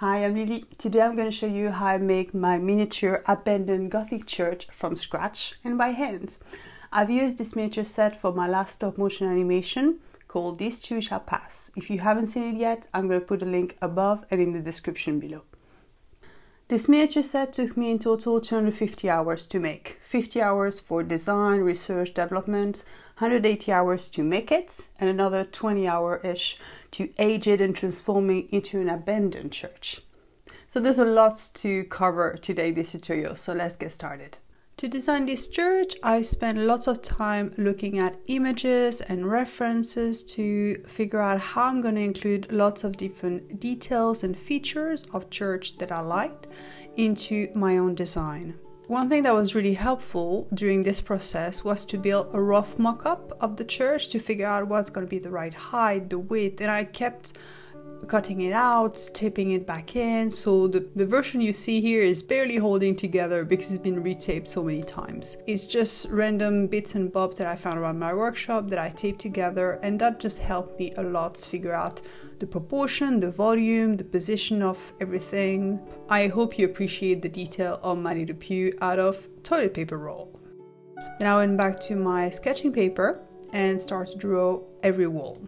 Hi, I'm Lili. Today I'm going to show you how I make my miniature abandoned Gothic church from scratch and by hand. I've used this miniature set for my last stop motion animation called This Too Shall Pass. If you haven't seen it yet, I'm going to put a link above and in the description below. This miniature set took me in total 250 hours to make. 50 hours for design, research, development, 180 hours to make it, and another 20 hour-ish to age it and transform it into an abandoned church. So there's a lot to cover today this tutorial, so let's get started. To design this church, I spent lots of time looking at images and references to figure out how I'm going to include lots of different details and features of church that I liked into my own design. One thing that was really helpful during this process was to build a rough mock-up of the church to figure out what's going to be the right height, the width, and I kept cutting it out, taping it back in. So the, the version you see here is barely holding together because it's been retaped so many times. It's just random bits and bobs that I found around my workshop that I taped together and that just helped me a lot to figure out the proportion, the volume, the position of everything. I hope you appreciate the detail of Manny the Pew out of toilet paper roll. Then I went back to my sketching paper and started to draw every wall.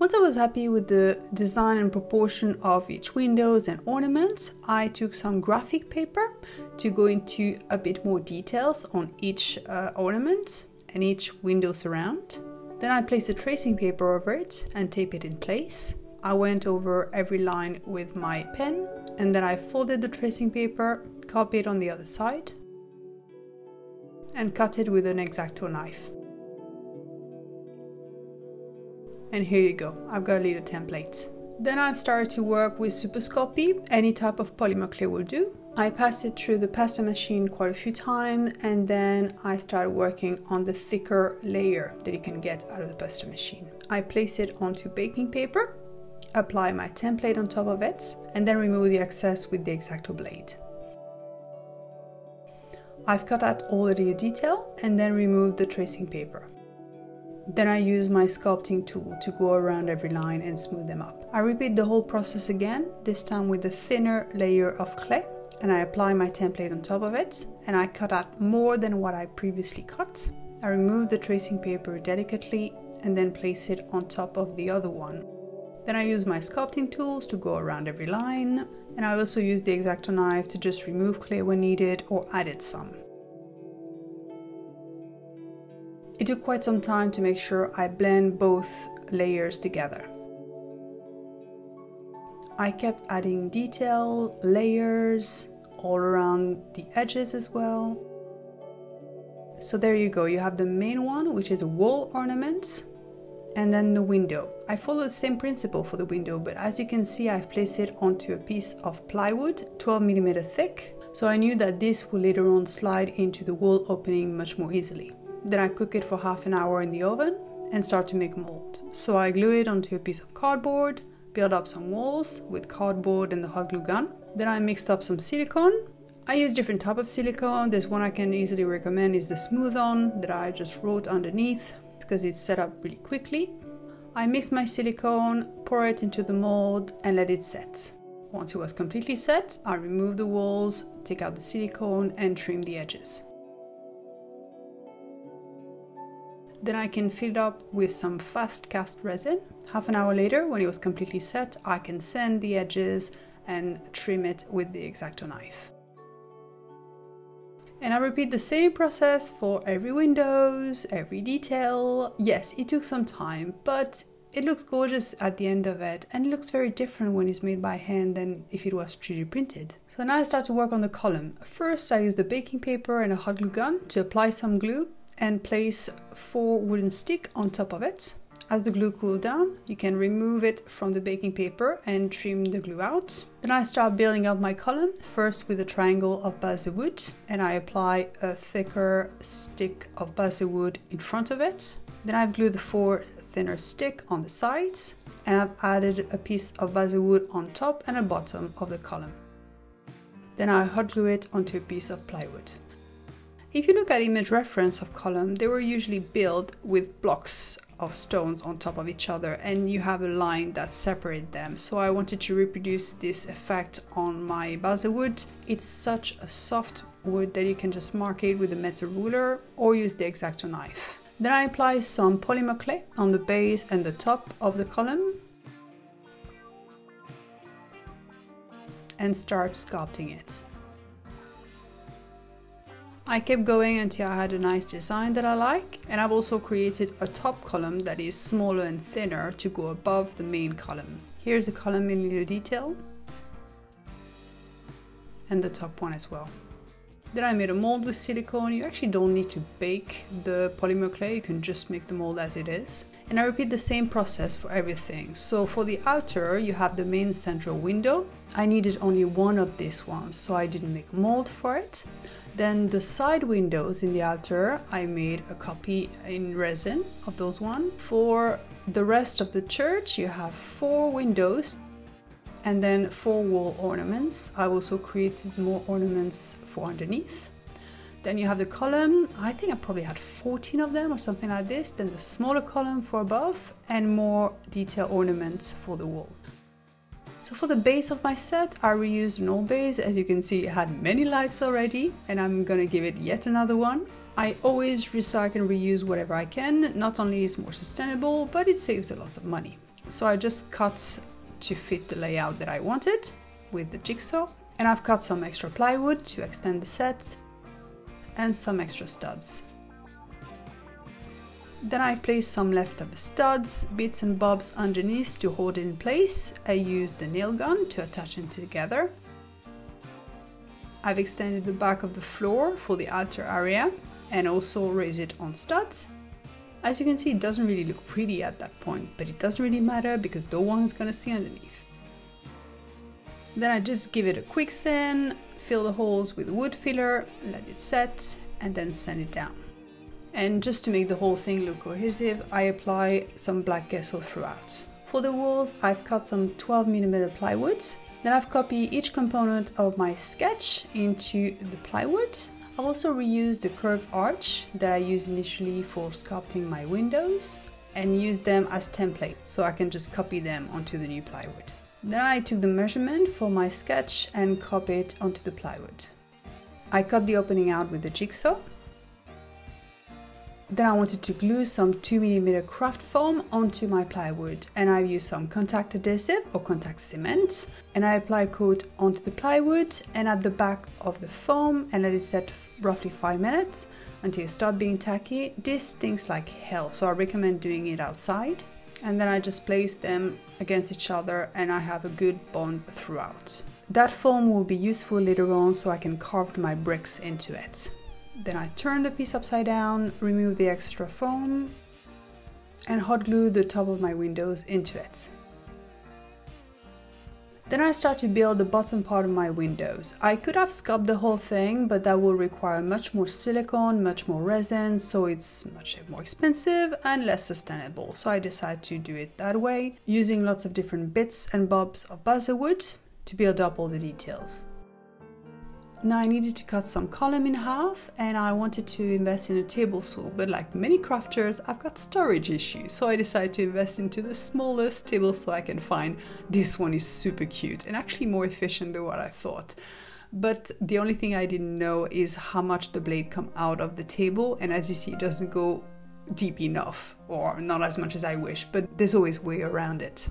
Once I was happy with the design and proportion of each windows and ornaments, I took some graphic paper to go into a bit more details on each uh, ornament and each window surround. Then I placed a tracing paper over it and tape it in place. I went over every line with my pen and then I folded the tracing paper, copied on the other side and cut it with an X-Acto knife. And here you go, I've got a little template. Then I've started to work with Super Sculpey, any type of polymer clay will do. I passed it through the pasta machine quite a few times and then I started working on the thicker layer that you can get out of the pasta machine. I place it onto baking paper, apply my template on top of it and then remove the excess with the X-Acto blade. I've cut out all the detail and then removed the tracing paper. Then I use my sculpting tool to go around every line and smooth them up. I repeat the whole process again, this time with a thinner layer of clay and I apply my template on top of it and I cut out more than what I previously cut. I remove the tracing paper delicately and then place it on top of the other one. Then I use my sculpting tools to go around every line and I also use the X-Acto knife to just remove clay when needed or added some. It took quite some time to make sure I blend both layers together. I kept adding detail, layers, all around the edges as well. So there you go, you have the main one, which is a wall ornament, and then the window. I follow the same principle for the window, but as you can see, I've placed it onto a piece of plywood, 12 millimeter thick, so I knew that this would later on slide into the wall opening much more easily. Then I cook it for half an hour in the oven and start to make mold. So I glue it onto a piece of cardboard, build up some walls with cardboard and the hot glue gun. Then I mixed up some silicone. I use different type of silicone. This one I can easily recommend is the Smooth-On that I just wrote underneath because it's set up really quickly. I mix my silicone, pour it into the mold and let it set. Once it was completely set, I remove the walls, take out the silicone and trim the edges. Then I can fill it up with some fast cast resin. Half an hour later, when it was completely set, I can sand the edges and trim it with the X-Acto knife. And I repeat the same process for every windows, every detail. Yes, it took some time, but it looks gorgeous at the end of it and it looks very different when it's made by hand than if it was 3D printed. So now I start to work on the column. First I use the baking paper and a hot glue gun to apply some glue and place four wooden stick on top of it. As the glue cools down, you can remove it from the baking paper and trim the glue out. Then I start building up my column, first with a triangle of balsa wood, and I apply a thicker stick of balsa wood in front of it. Then I've glued the four thinner stick on the sides, and I've added a piece of balsa wood on top and the bottom of the column. Then I hot glue it onto a piece of plywood. If you look at image reference of column, they were usually built with blocks of stones on top of each other and you have a line that separates them. So I wanted to reproduce this effect on my balsa wood. It's such a soft wood that you can just mark it with a metal ruler or use the X-Acto knife. Then I apply some polymer clay on the base and the top of the column and start sculpting it. I kept going until I had a nice design that I like and I've also created a top column that is smaller and thinner to go above the main column. Here's a column in little detail and the top one as well. Then I made a mold with silicone. You actually don't need to bake the polymer clay, you can just make the mold as it is. And I repeat the same process for everything. So for the altar, you have the main central window. I needed only one of these ones, so I didn't make mold for it. Then the side windows in the altar, I made a copy in resin of those one. For the rest of the church, you have four windows and then four wall ornaments. I also created more ornaments for underneath. Then you have the column, I think I probably had 14 of them or something like this. Then the smaller column for above and more detail ornaments for the wall. So for the base of my set, I reused an old base. As you can see, it had many lives already and I'm gonna give it yet another one. I always recycle and reuse whatever I can. Not only is more sustainable, but it saves a lot of money. So I just cut to fit the layout that I wanted with the jigsaw. And I've cut some extra plywood to extend the set and some extra studs. Then I placed some leftover studs, bits and bobs underneath to hold it in place. I used the nail gun to attach them together. I've extended the back of the floor for the altar area and also raised it on studs. As you can see, it doesn't really look pretty at that point, but it doesn't really matter because no one's gonna see underneath. Then I just give it a quick sand, fill the holes with wood filler, let it set, and then sand it down. And just to make the whole thing look cohesive, I apply some black gesso throughout. For the walls, I've cut some 12mm plywood. Then I've copied each component of my sketch into the plywood. I've also reused the curved arch that I used initially for sculpting my windows and used them as template so I can just copy them onto the new plywood. Then I took the measurement for my sketch and copied it onto the plywood. I cut the opening out with the jigsaw then I wanted to glue some 2mm craft foam onto my plywood and I used some contact adhesive or contact cement and I apply coat onto the plywood and at the back of the foam and let it set roughly 5 minutes until it starts being tacky. This stinks like hell so I recommend doing it outside and then I just place them against each other and I have a good bond throughout. That foam will be useful later on so I can carve my bricks into it. Then I turn the piece upside down, remove the extra foam and hot glue the top of my windows into it. Then I start to build the bottom part of my windows. I could have sculpted the whole thing, but that will require much more silicone, much more resin, so it's much more expensive and less sustainable. So I decided to do it that way, using lots of different bits and bobs of balsa wood to build up all the details. Now I needed to cut some column in half and I wanted to invest in a table saw, but like many crafters, I've got storage issues. So I decided to invest into the smallest table saw I can find. This one is super cute and actually more efficient than what I thought. But the only thing I didn't know is how much the blade come out of the table. And as you see, it doesn't go deep enough or not as much as I wish, but there's always way around it.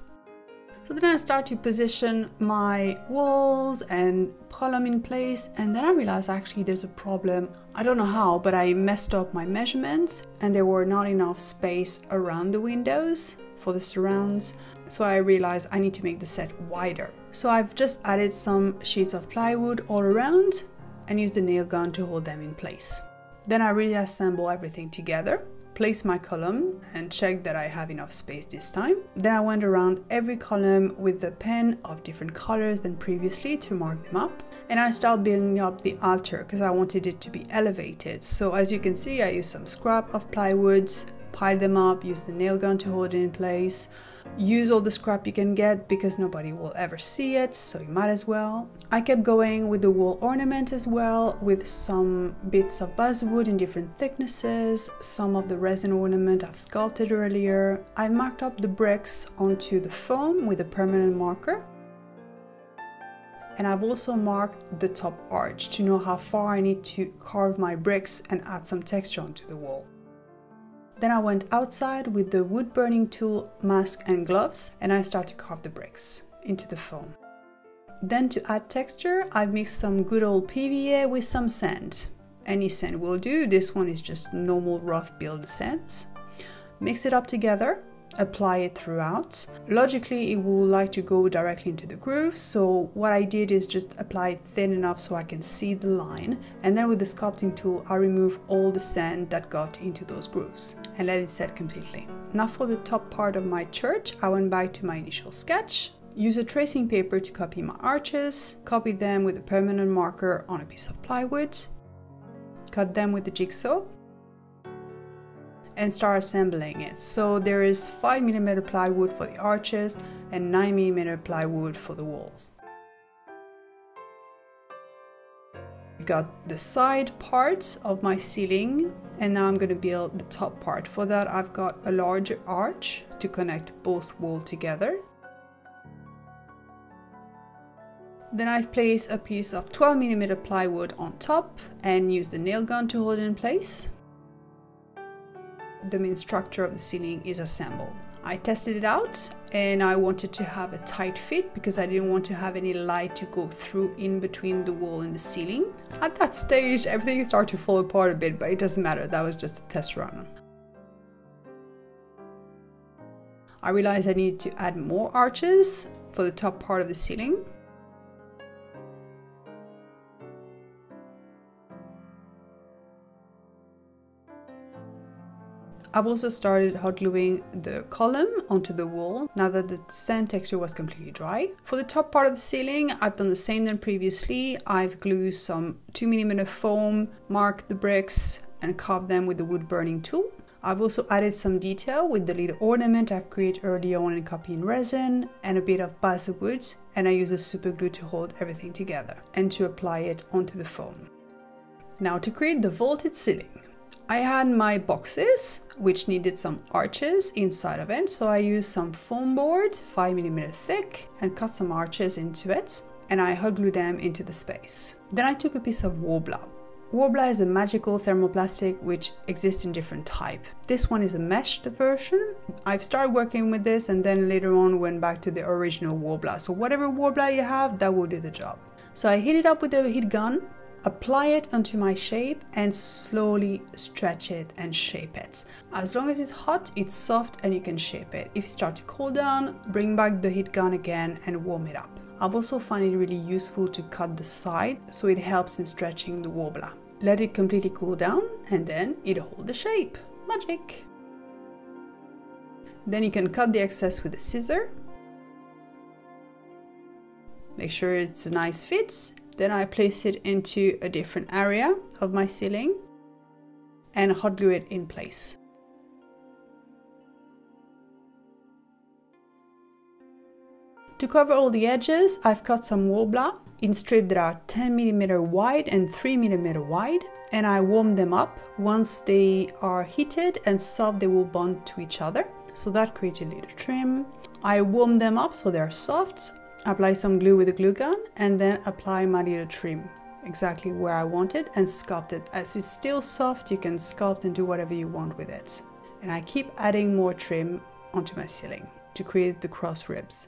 So then I start to position my walls and column in place and then I realized actually there's a problem. I don't know how, but I messed up my measurements and there were not enough space around the windows for the surrounds. So I realized I need to make the set wider. So I've just added some sheets of plywood all around and used the nail gun to hold them in place. Then I reassemble everything together place my column and check that I have enough space this time. Then I went around every column with the pen of different colors than previously to mark them up. And I started building up the altar because I wanted it to be elevated. So as you can see, I used some scrap of plywoods, pile them up, use the nail gun to hold it in place. Use all the scrap you can get because nobody will ever see it, so you might as well. I kept going with the wall ornament as well, with some bits of basswood in different thicknesses, some of the resin ornament I've sculpted earlier. I marked up the bricks onto the foam with a permanent marker. And I've also marked the top arch to know how far I need to carve my bricks and add some texture onto the wall. Then I went outside with the wood burning tool, mask and gloves and I started to carve the bricks into the foam. Then to add texture, I've mixed some good old PVA with some sand. Any sand will do, this one is just normal rough build sands. Mix it up together apply it throughout. Logically, it will like to go directly into the groove, so what I did is just apply it thin enough so I can see the line, and then with the sculpting tool, I remove all the sand that got into those grooves and let it set completely. Now for the top part of my church, I went back to my initial sketch, Use a tracing paper to copy my arches, copy them with a permanent marker on a piece of plywood, cut them with the jigsaw, and start assembling it. So there is 5mm plywood for the arches and 9mm plywood for the walls. Got the side parts of my ceiling and now I'm going to build the top part. For that I've got a larger arch to connect both walls together. Then I've placed a piece of 12mm plywood on top and used the nail gun to hold it in place the main structure of the ceiling is assembled. I tested it out and I wanted to have a tight fit because I didn't want to have any light to go through in between the wall and the ceiling. At that stage, everything started to fall apart a bit, but it doesn't matter. That was just a test run. I realized I needed to add more arches for the top part of the ceiling. I've also started hot gluing the column onto the wall now that the sand texture was completely dry. For the top part of the ceiling, I've done the same than previously. I've glued some 2mm foam, marked the bricks and carved them with the wood burning tool. I've also added some detail with the little ornament I've created earlier on in copy in resin and a bit of balsa wood and I use a super glue to hold everything together and to apply it onto the foam. Now to create the vaulted ceiling. I had my boxes, which needed some arches inside of it, so I used some foam board, 5mm thick, and cut some arches into it, and I hot glued them into the space. Then I took a piece of Worbla. Worbla is a magical thermoplastic which exists in different type. This one is a meshed version. I've started working with this and then later on went back to the original Worbla. So whatever Worbla you have, that will do the job. So I heat it up with a heat gun apply it onto my shape and slowly stretch it and shape it. As long as it's hot, it's soft and you can shape it. If you start to cool down, bring back the heat gun again and warm it up. I've also found it really useful to cut the side so it helps in stretching the Worbla. Let it completely cool down and then it'll hold the shape. Magic! Then you can cut the excess with a scissor. Make sure it's a nice fit then I place it into a different area of my ceiling and hot glue it in place. To cover all the edges, I've cut some Worbla in strips that are 10 mm wide and 3 mm wide and I warm them up. Once they are heated and soft, they will bond to each other. So that creates a little trim. I warm them up so they're soft apply some glue with a glue gun and then apply my little trim exactly where I want it and sculpt it. As it's still soft, you can sculpt and do whatever you want with it. And I keep adding more trim onto my ceiling to create the cross ribs.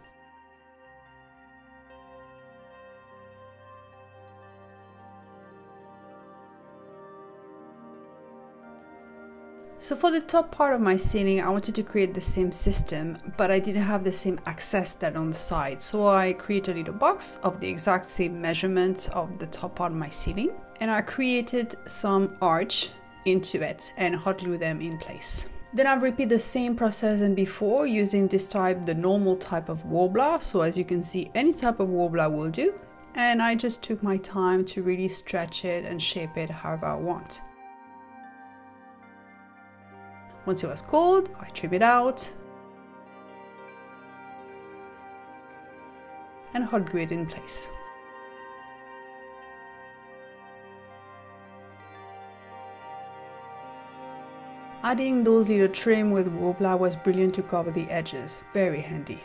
So for the top part of my ceiling, I wanted to create the same system, but I didn't have the same access that on the side. So I created a little box of the exact same measurement of the top part of my ceiling. And I created some arch into it and hot glue them in place. Then I repeat the same process than before using this type, the normal type of Worbla. So as you can see, any type of Worbla will do. And I just took my time to really stretch it and shape it however I want. Once it was cold, I trim it out and hot glue it in place. Adding those little trim with Worbla was brilliant to cover the edges, very handy.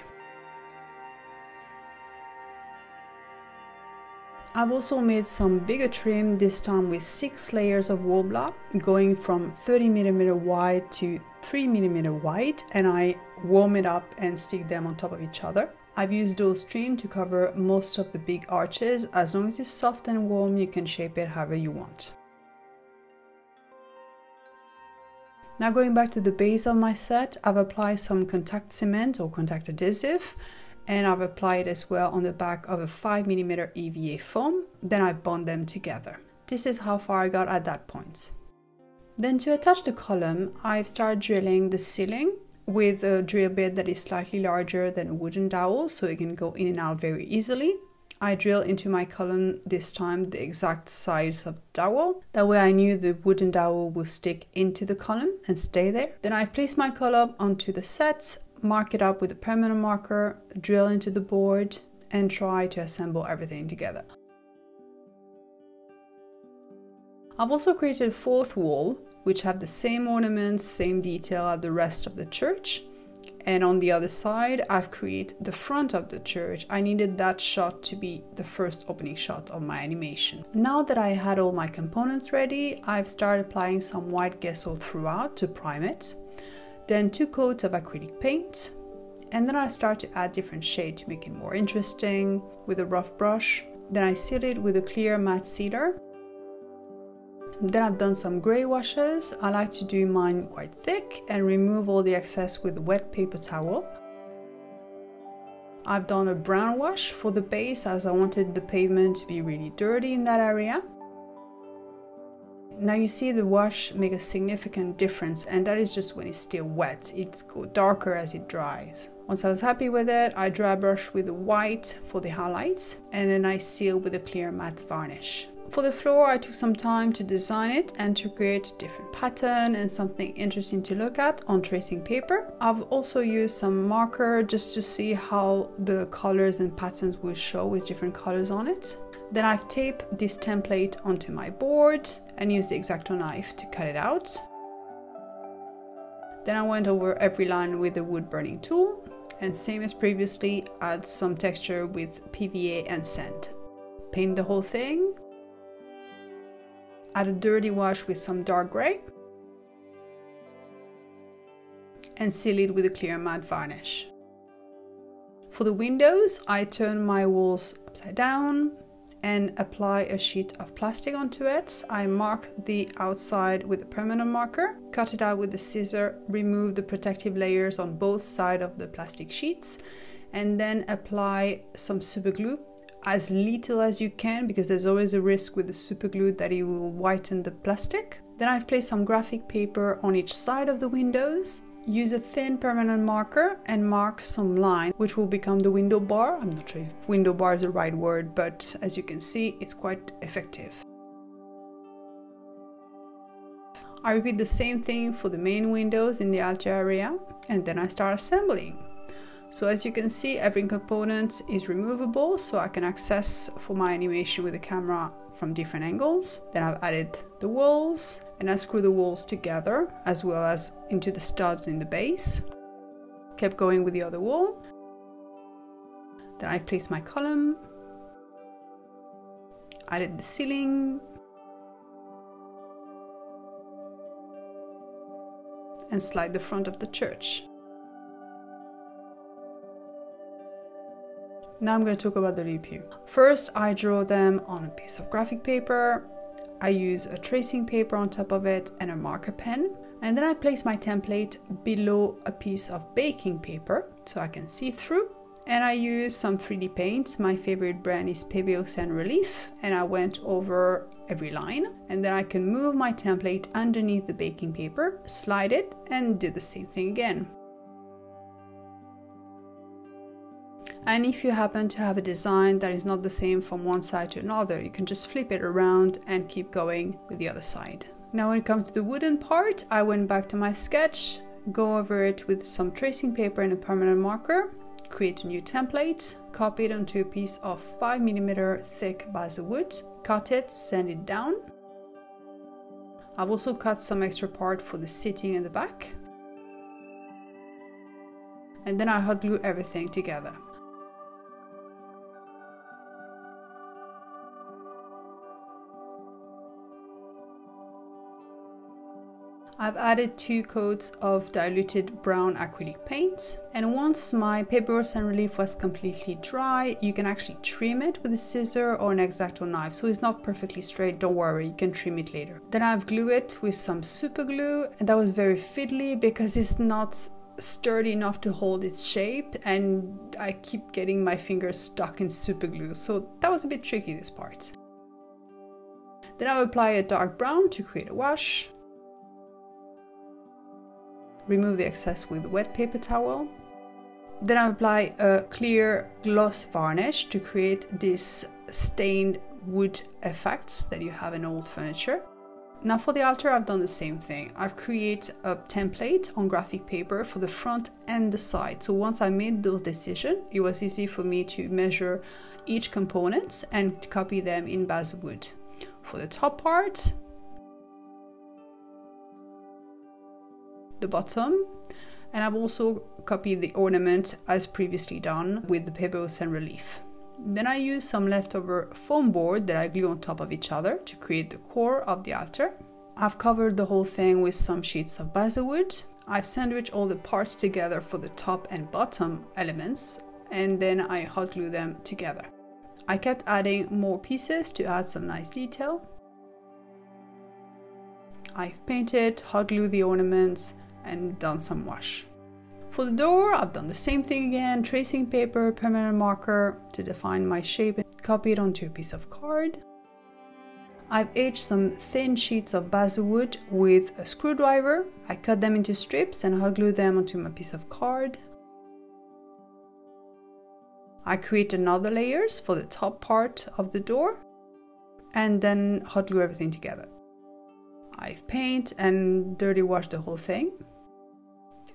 I've also made some bigger trim, this time with 6 layers of Worbla, going from 30mm wide to 3mm wide, and I warm it up and stick them on top of each other. I've used those trim to cover most of the big arches. As long as it's soft and warm, you can shape it however you want. Now going back to the base of my set, I've applied some contact cement or contact adhesive and I've applied as well on the back of a 5mm EVA foam, then I bond them together. This is how far I got at that point. Then to attach the column, I've started drilling the ceiling with a drill bit that is slightly larger than a wooden dowel so it can go in and out very easily. I drill into my column this time the exact size of the dowel. That way I knew the wooden dowel will stick into the column and stay there. Then I place my column onto the set mark it up with a permanent marker, drill into the board, and try to assemble everything together. I've also created a fourth wall, which have the same ornaments, same detail as the rest of the church. And on the other side, I've created the front of the church. I needed that shot to be the first opening shot of my animation. Now that I had all my components ready, I've started applying some white gesso throughout to prime it then two coats of acrylic paint, and then I start to add different shade to make it more interesting with a rough brush. Then I seal it with a clear matte sealer. Then I've done some grey washes. I like to do mine quite thick and remove all the excess with a wet paper towel. I've done a brown wash for the base as I wanted the pavement to be really dirty in that area. Now you see the wash make a significant difference and that is just when it's still wet. It's darker as it dries. Once I was happy with it, I dry brush with the white for the highlights and then I seal with a clear matte varnish. For the floor, I took some time to design it and to create a different pattern and something interesting to look at on tracing paper. I've also used some marker just to see how the colors and patterns will show with different colors on it. Then I've taped this template onto my board and used the X-Acto knife to cut it out. Then I went over every line with the wood burning tool and same as previously, add some texture with PVA and sand. Paint the whole thing. Add a dirty wash with some dark gray. And seal it with a clear matte varnish. For the windows, I turn my walls upside down, and apply a sheet of plastic onto it. I mark the outside with a permanent marker, cut it out with a scissor, remove the protective layers on both sides of the plastic sheets, and then apply some super glue as little as you can because there's always a risk with the super glue that it will whiten the plastic. Then I've placed some graphic paper on each side of the windows Use a thin permanent marker and mark some line, which will become the window bar. I'm not sure if window bar is the right word, but as you can see, it's quite effective. I repeat the same thing for the main windows in the altar area, and then I start assembling. So as you can see, every component is removable, so I can access for my animation with the camera from different angles. Then I've added the walls and I screw the walls together as well as into the studs in the base. Kept going with the other wall. Then I placed my column, added the ceiling, and slide the front of the church. Now I'm going to talk about the year. First, I draw them on a piece of graphic paper. I use a tracing paper on top of it and a marker pen. And then I place my template below a piece of baking paper so I can see through. And I use some 3D paint. My favorite brand is Pebeo Cerne Relief. And I went over every line. And then I can move my template underneath the baking paper, slide it, and do the same thing again. And if you happen to have a design that is not the same from one side to another, you can just flip it around and keep going with the other side. Now when it comes to the wooden part, I went back to my sketch, go over it with some tracing paper and a permanent marker, create a new template, copy it onto a piece of 5mm thick basswood, cut it, sand it down. I've also cut some extra part for the seating in the back. And then I hot glue everything together. I've added two coats of diluted brown acrylic paint. And once my Pebeo Cerne Relief was completely dry you can actually trim it with a scissor or an X-Acto knife. So it's not perfectly straight. Don't worry you can trim it later. Then I've glued it with some super glue. And that was very fiddly because it's not sturdy enough to hold its shape. And I keep getting my fingers stuck in super glue. So that was a bit tricky this part. Then I'll apply a dark brown to create a wash remove the excess with wet paper towel. Then I apply a clear gloss varnish to create this stained wood effects that you have in old furniture. Now for the altar I've done the same thing. I've created a template on graphic paper for the front and the side. So once I made those decisions, it was easy for me to measure each component and copy them in basswood. For the top part, the bottom and I've also copied the ornament as previously done with the Pebeo Cerne Relief. Then I use some leftover foam board that I glue on top of each other to create the core of the altar. I've covered the whole thing with some sheets of basswood. I've sandwiched all the parts together for the top and bottom elements and then I hot glue them together. I kept adding more pieces to add some nice detail. I've painted, hot glued the ornaments, and done some wash. For the door, I've done the same thing again, tracing paper, permanent marker to define my shape and copy it onto a piece of card. I've aged some thin sheets of basswood with a screwdriver. I cut them into strips and hot glue them onto my piece of card. I create another layers for the top part of the door and then hot glue everything together. I've paint and dirty wash the whole thing.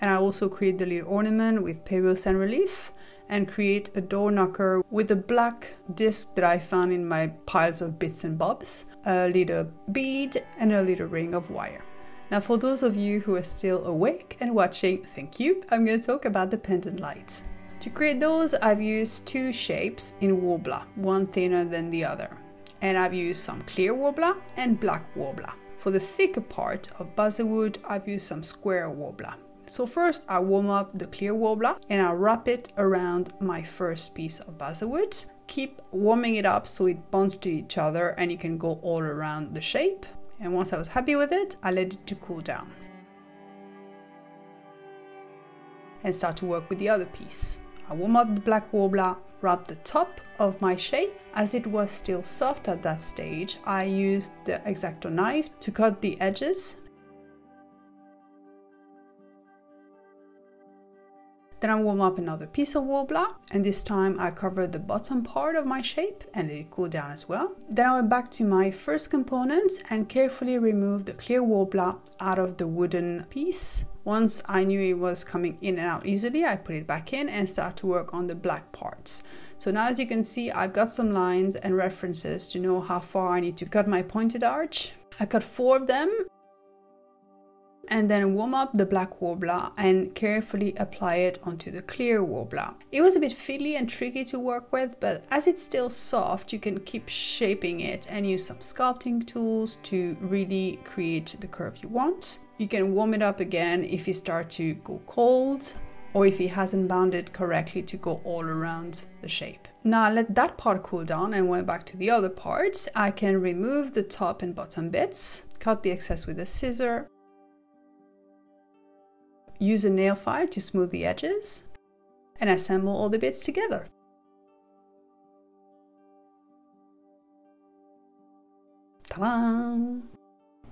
And I also create the little ornament with Pebeo Cerne Relief and create a door knocker with a black disc that I found in my piles of bits and bobs, a little bead and a little ring of wire. Now for those of you who are still awake and watching, thank you, I'm going to talk about the pendant light. To create those, I've used two shapes in Worbla, one thinner than the other. And I've used some clear Worbla and black Worbla. For the thicker part of basswood, I've used some square Worbla. So first I warm up the clear Worbla and I wrap it around my first piece of basswood. Keep warming it up so it bonds to each other and you can go all around the shape. And once I was happy with it, I let it to cool down. And start to work with the other piece. I warm up the black Worbla, wrap the top of my shape. As it was still soft at that stage, I used the X-Acto knife to cut the edges. Then I warm up another piece of Worbla and this time I covered the bottom part of my shape and let it cool down as well. Then I went back to my first component and carefully removed the clear Worbla out of the wooden piece once I knew it was coming in and out easily, I put it back in and start to work on the black parts. So now as you can see, I've got some lines and references to know how far I need to cut my pointed arch. I cut four of them and then warm up the black Worbla and carefully apply it onto the clear Worbla. It was a bit fiddly and tricky to work with, but as it's still soft, you can keep shaping it and use some sculpting tools to really create the curve you want. You can warm it up again if you start to go cold or if it hasn't bounded correctly to go all around the shape. Now I let that part cool down and went back to the other parts. I can remove the top and bottom bits, cut the excess with a scissor, use a nail file to smooth the edges, and assemble all the bits together. Ta-da!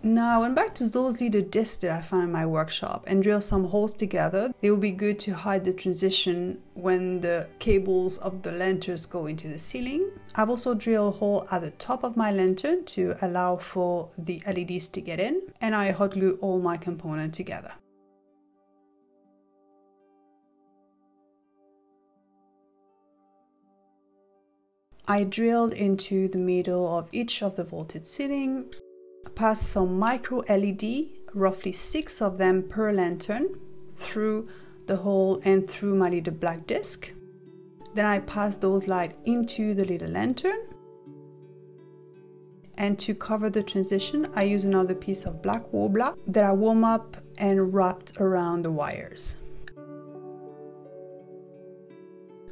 Now I went back to those little discs that I found in my workshop and drilled some holes together. They will be good to hide the transition when the cables of the lanterns go into the ceiling. I've also drilled a hole at the top of my lantern to allow for the LEDs to get in and I hot glue all my components together. I drilled into the middle of each of the vaulted ceiling passed some micro LED, roughly six of them per lantern, through the hole and through my little black disc. Then I passed those light into the little lantern. And to cover the transition, I use another piece of black Worbla that I warm up and wrapped around the wires.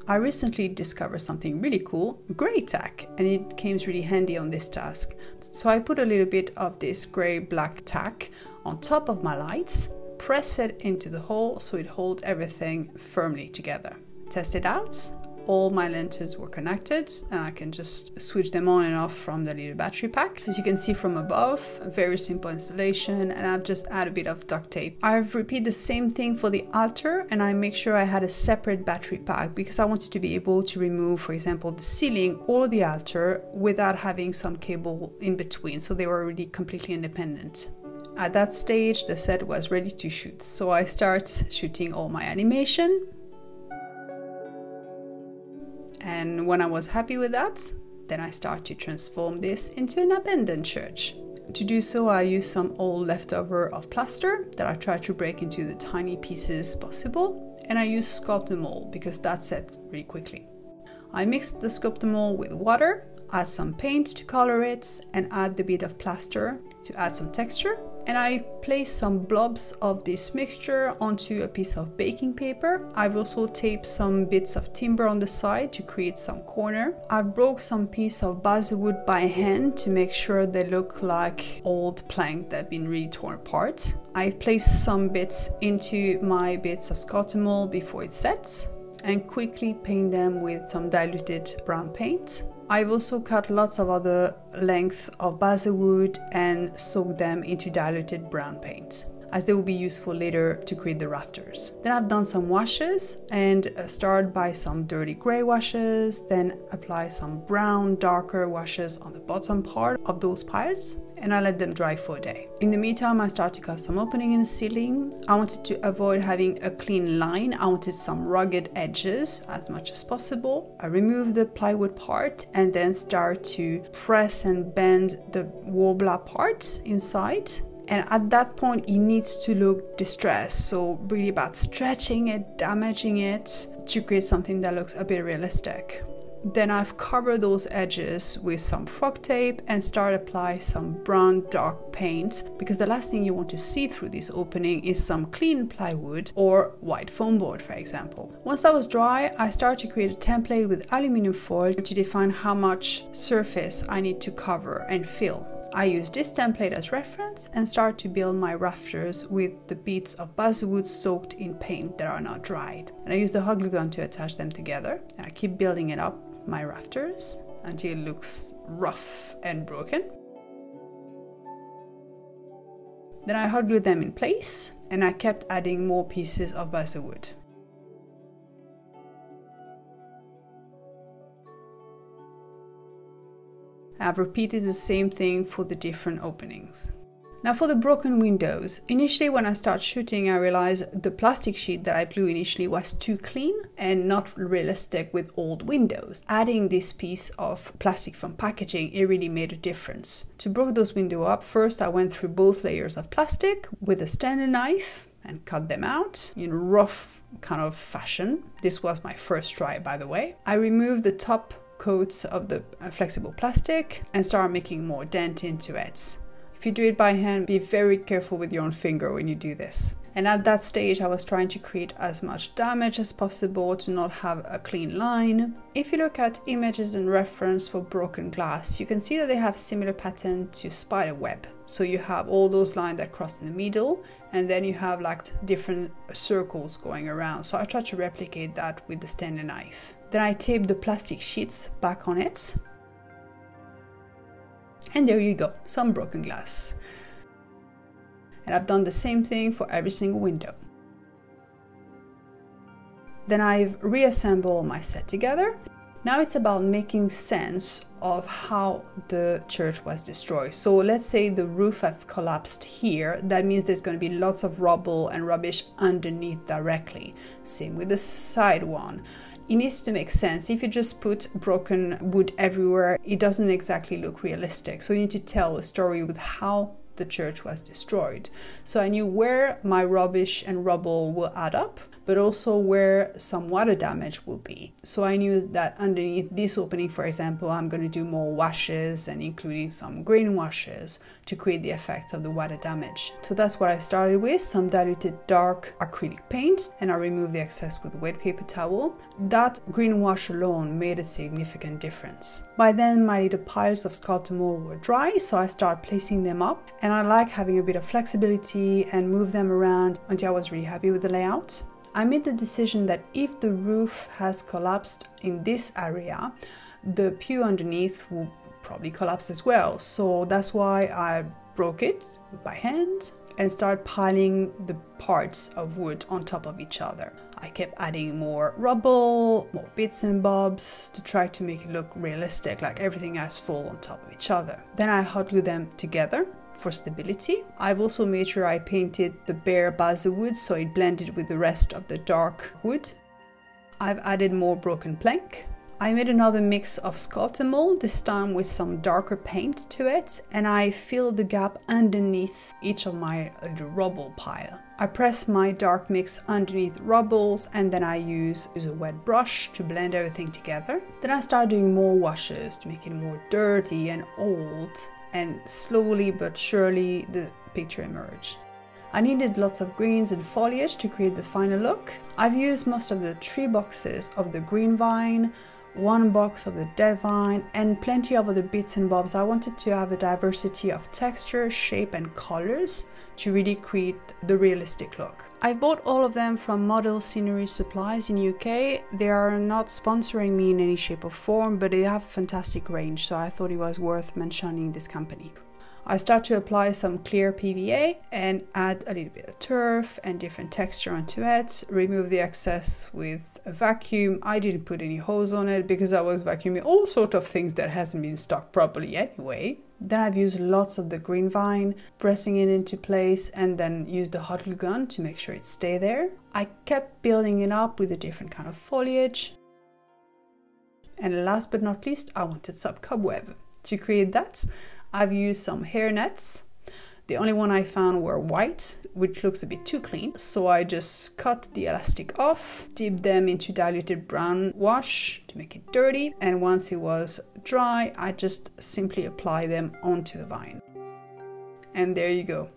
I recently discovered something really cool, grey tack, and it came really handy on this task. So I put a little bit of this grey black tack on top of my lights, press it into the hole so it holds everything firmly together. Test it out, all my lenses were connected and I can just switch them on and off from the little battery pack. As you can see from above, very simple installation and I've just added a bit of duct tape. I've repeated the same thing for the altar and I make sure I had a separate battery pack because I wanted to be able to remove, for example, the ceiling or the altar without having some cable in between. So they were already completely independent. At that stage, the set was ready to shoot. So I start shooting all my animation and when I was happy with that, then I start to transform this into an abandoned church. To do so, I use some old leftover of plaster that I try to break into the tiny pieces possible, and I use Sculptamold because that's it really quickly. I mix the Sculptamold with water, add some paint to color it, and add the bit of plaster to add some texture and I place some blobs of this mixture onto a piece of baking paper. I've also taped some bits of timber on the side to create some corner. I've broke some piece of basswood by hand to make sure they look like old plank that have been really torn apart. I placed some bits into my bits of Sculptamold before it sets and quickly paint them with some diluted brown paint. I've also cut lots of other length of basswood and soaked them into diluted brown paint as they will be useful later to create the rafters. Then I've done some washes and uh, start by some dirty gray washes, then apply some brown darker washes on the bottom part of those piles and I let them dry for a day. In the meantime, I start to cut some opening in the ceiling. I wanted to avoid having a clean line. I wanted some rugged edges as much as possible. I remove the plywood part and then start to press and bend the Worbla part inside. And at that point, it needs to look distressed. So really about stretching it, damaging it to create something that looks a bit realistic. Then I've covered those edges with some frog tape and start apply some brown dark paint because the last thing you want to see through this opening is some clean plywood or white foam board for example. Once that was dry, I start to create a template with aluminum foil to define how much surface I need to cover and fill. I use this template as reference and start to build my rafters with the bits of basswood soaked in paint that are not dried. And I use the hot glue gun to attach them together and I keep building it up my rafters until it looks rough and broken. Then I hot glued them in place and I kept adding more pieces of basswood. I've repeated the same thing for the different openings. Now for the broken windows, initially when I started shooting I realized the plastic sheet that I glued initially was too clean and not realistic with old windows. Adding this piece of plastic from packaging, it really made a difference. To break those windows up, first I went through both layers of plastic with a Stanley knife and cut them out in rough kind of fashion. This was my first try by the way. I removed the top coats of the flexible plastic and start making more dent into it. If you do it by hand, be very careful with your own finger when you do this. And at that stage, I was trying to create as much damage as possible to not have a clean line. If you look at images and reference for broken glass, you can see that they have similar pattern to spider web. So you have all those lines that cross in the middle, and then you have like different circles going around. So I tried to replicate that with the Stanley knife. Then I tape the plastic sheets back on it and there you go, some broken glass. And I've done the same thing for every single window. Then I've reassembled my set together. Now it's about making sense of how the church was destroyed. So let's say the roof has collapsed here. That means there's going to be lots of rubble and rubbish underneath directly. Same with the side one. It needs to make sense. If you just put broken wood everywhere, it doesn't exactly look realistic. So you need to tell a story with how the church was destroyed. So I knew where my rubbish and rubble will add up but also where some water damage will be. So I knew that underneath this opening, for example, I'm going to do more washes and including some green washes to create the effects of the water damage. So that's what I started with, some diluted dark acrylic paint, and I removed the excess with wet paper towel. That green wash alone made a significant difference. By then, my little piles of Sculptamold were dry, so I started placing them up, and I like having a bit of flexibility and move them around until I was really happy with the layout. I made the decision that if the roof has collapsed in this area, the pew underneath will probably collapse as well. So that's why I broke it by hand and started piling the parts of wood on top of each other. I kept adding more rubble, more bits and bobs to try to make it look realistic, like everything has fall on top of each other. Then I hot glue them together for stability. I've also made sure I painted the bare balsa wood so it blended with the rest of the dark wood. I've added more broken plank. I made another mix of Sculptamold, this time with some darker paint to it, and I filled the gap underneath each of my uh, little rubble pile. I press my dark mix underneath rubbles and then I use, use a wet brush to blend everything together. Then I start doing more washes to make it more dirty and old and slowly but surely the picture emerged. I needed lots of greens and foliage to create the final look. I've used most of the tree boxes of the green vine, one box of the dead vine, and plenty of other bits and bobs. I wanted to have a diversity of texture, shape, and colors to really create the realistic look. I bought all of them from Model Scenery Supplies in UK. They are not sponsoring me in any shape or form, but they have a fantastic range, so I thought it was worth mentioning this company. I start to apply some clear PVA and add a little bit of turf and different texture onto it. Remove the excess with a vacuum. I didn't put any hose on it because I was vacuuming all sort of things that hasn't been stocked properly anyway. Then I've used lots of the green vine, pressing it into place and then used the hot glue gun to make sure it stay there. I kept building it up with a different kind of foliage. And last but not least, I wanted some cobweb. To create that, I've used some hair nets the only one I found were white, which looks a bit too clean. So I just cut the elastic off, dipped them into diluted brown wash to make it dirty. And once it was dry, I just simply apply them onto the vine. And there you go,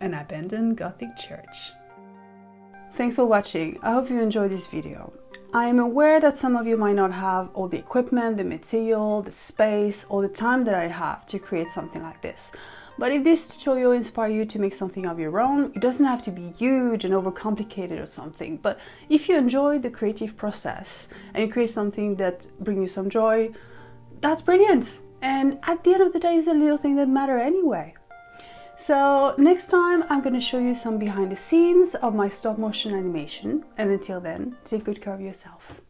an abandoned Gothic church. Thanks for watching. I hope you enjoyed this video. I am aware that some of you might not have all the equipment, the material, the space, or the time that I have to create something like this. But if this tutorial inspire you to make something of your own, it doesn't have to be huge and overcomplicated or something. But if you enjoy the creative process and you create something that brings you some joy, that's brilliant. And at the end of the day, it's the little thing that matter anyway. So next time I'm going to show you some behind the scenes of my stop motion animation. And until then, take good care of yourself.